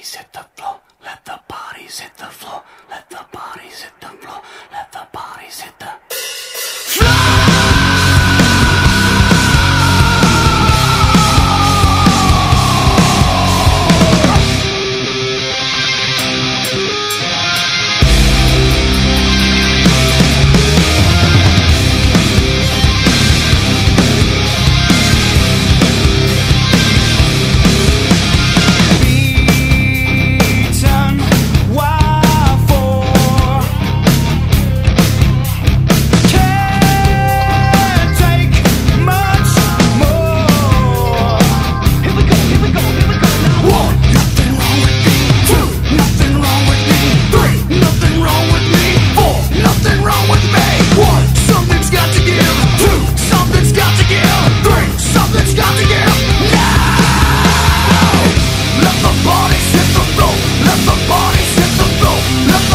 he said the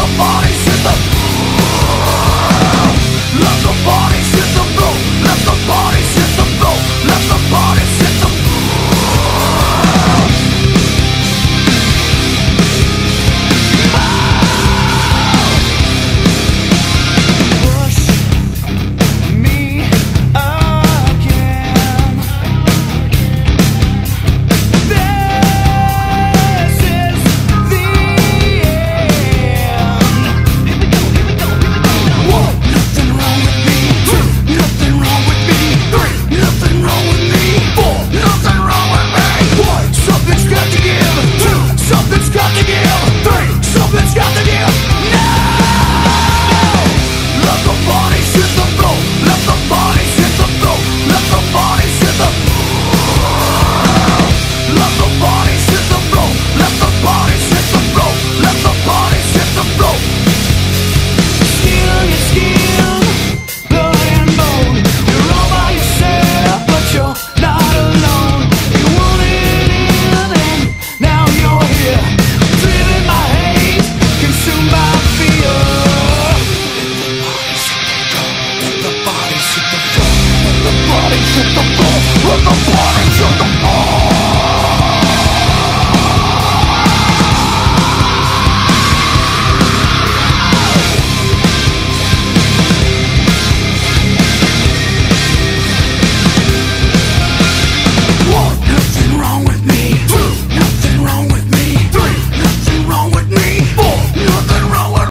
Fuck. fall bodies the floor, and the bodies to the floor.